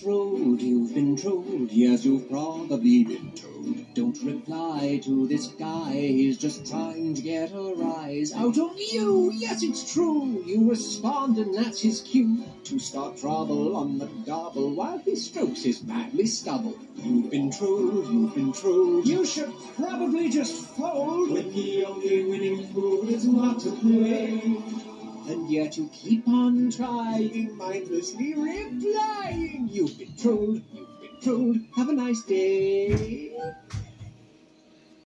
Trolled, you've been trolled, yes, you've probably been told. Don't reply to this guy, he's just trying to get a rise out of you. Yes, it's true, you respond and that's his cue to start trouble on the gobble while he strokes his manly stubble. You've been trolled, you've been trolled, you should probably just fold when the only winning fool is not to blame. And yet you keep on trying, mindlessly replying. Been trolled. Have a nice day.